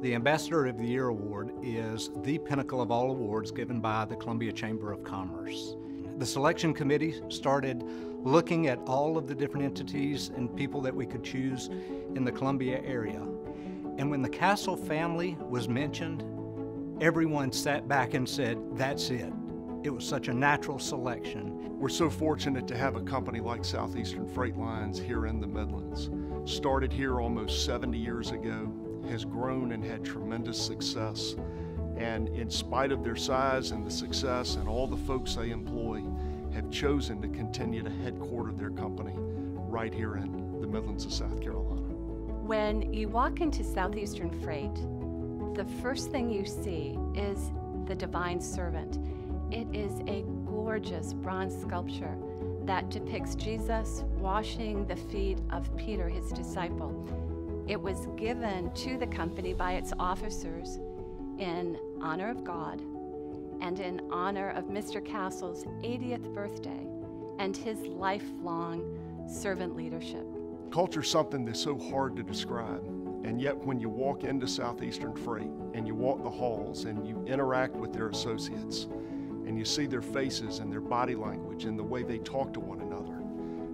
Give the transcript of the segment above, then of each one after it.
The Ambassador of the Year Award is the pinnacle of all awards given by the Columbia Chamber of Commerce. The selection committee started looking at all of the different entities and people that we could choose in the Columbia area. And when the Cassels family was mentioned, everyone sat back and said, that's it. It was such a natural selection. We're so fortunate to have a company like Southeastern Freight Lines here in the Midlands. Started here almost 70 years ago, has grown and had tremendous success. And in spite of their size and the success and all the folks they employ, have chosen to continue to headquarter their company right here in the Midlands of South Carolina. When you walk into Southeastern Freight, the first thing you see is the Divine Servant. It is a gorgeous bronze sculpture that depicts Jesus washing the feet of Peter, his disciple. It was given to the company by its officers in honor of God and in honor of Mr. Cassels' 80th birthday and his lifelong servant leadership. Culture is something that's so hard to describe. And yet, when you walk into Southeastern Freight and you walk the halls and you interact with their associates and you see their faces and their body language and the way they talk to one another,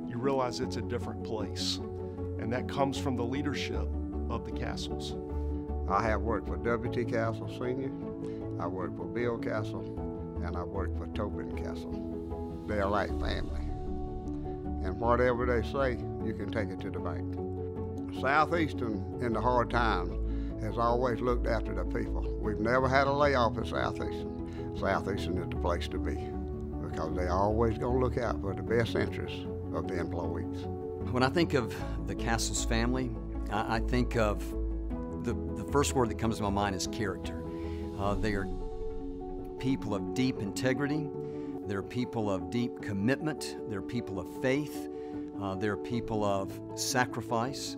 you realize it's a different place and that comes from the leadership of the Cassels. I have worked for W.T. Cassels Sr., I worked for Bill Cassels, and I worked for Tobin Cassels. They're like family. And whatever they say, you can take it to the bank. Southeastern, in the hard times, has always looked after the people. We've never had a layoff at Southeastern. Southeastern is the place to be because they're always going to look out for the best interests of the employees. When I think of the Cassels family, I, I think of the, the first word that comes to my mind is character. Uh, they are people of deep integrity. They're people of deep commitment. They're people of faith. Uh, they're people of sacrifice.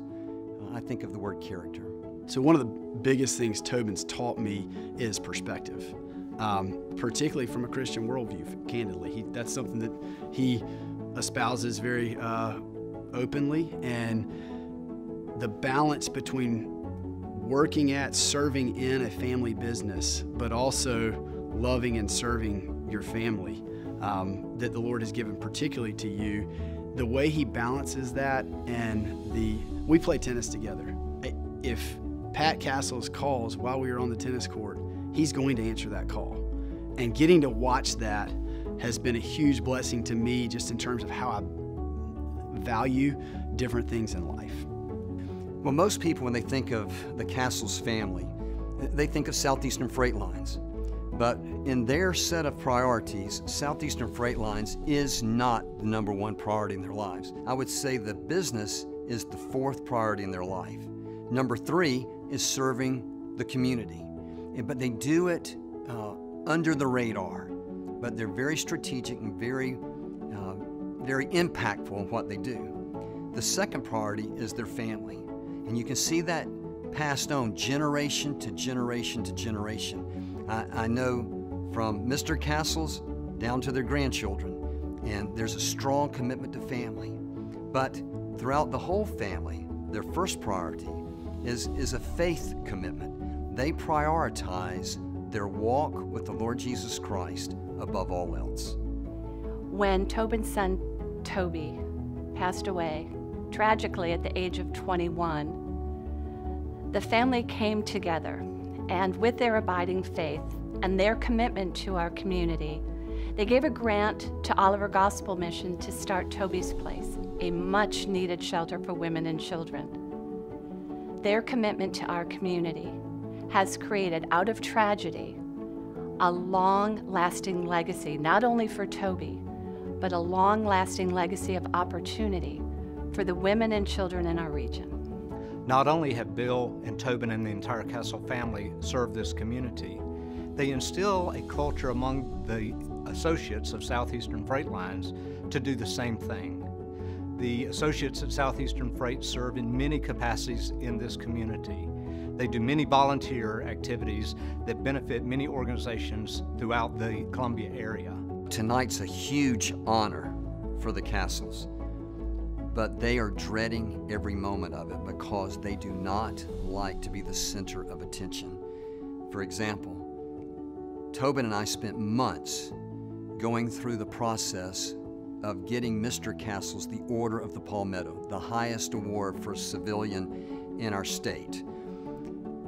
Uh, I think of the word character. So one of the biggest things Tobin's taught me is perspective, um, particularly from a Christian worldview. Candidly, he, that's something that he espouses very uh, openly, and the balance between working at, serving in a family business, but also loving and serving your family um, that the Lord has given particularly to you. The way He balances that, and the we play tennis together. If Pat Cassels calls while we are on the tennis court, he's going to answer that call. And getting to watch that has been a huge blessing to me just in terms of how I value different things in life. Well, most people, when they think of the Cassels family, they think of Southeastern Freight Lines. But in their set of priorities, Southeastern Freight Lines is not the number one priority in their lives. I would say the business is the fourth priority in their life. Number three is serving the community. But they do it uh, under the radar, but they're very strategic and very, very impactful in what they do. The second priority is their family. And you can see that passed on generation to generation to generation. I, I know from Mr. Cassels down to their grandchildren, and there's a strong commitment to family. But throughout the whole family, their first priority is, is a faith commitment. They prioritize their walk with the Lord Jesus Christ above all else. When Tobin's son, Toby, passed away, tragically at the age of 21, the family came together and with their abiding faith and their commitment to our community, they gave a grant to Oliver Gospel Mission to start Toby's Place, a much needed shelter for women and children. Their commitment to our community has created out of tragedy a long lasting legacy, not only for Toby, but a long lasting legacy of opportunity for the women and children in our region. Not only have Bill and Tobin and the entire Cassels family served this community, they instill a culture among the associates of Southeastern Freight Lines to do the same thing. The associates at Southeastern Freight serve in many capacities in this community. They do many volunteer activities that benefit many organizations throughout the Columbia area. Tonight's a huge honor for the Cassels but they are dreading every moment of it because they do not like to be the center of attention. For example, Tobin and I spent months going through the process of getting Mr. Cassels the Order of the Palmetto, the highest award for a civilian in our state.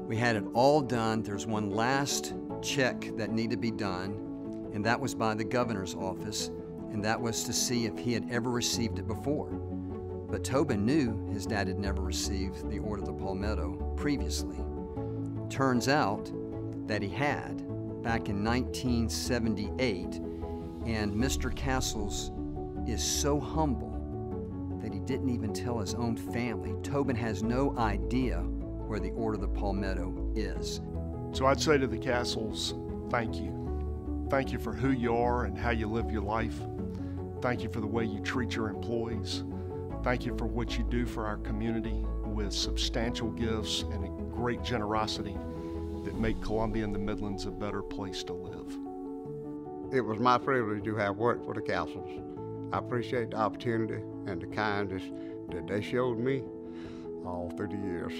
We had it all done. There's one last check that needed to be done, and that was by the governor's office, and that was to see if he had ever received it before. But Tobin knew his dad had never received the Order of the Palmetto previously. Turns out that he had back in 1978, and Mr. Cassels is so humble that he didn't even tell his own family. Tobin has no idea where the Order of the Palmetto is. So I'd say to the Cassels, thank you. Thank you for who you are and how you live your life. Thank you for the way you treat your employees. Thank you for what you do for our community with substantial gifts and great generosity that make Columbia and the Midlands a better place to live. It was my privilege to have worked for the Cassels. I appreciate the opportunity and the kindness that they showed me all through the years.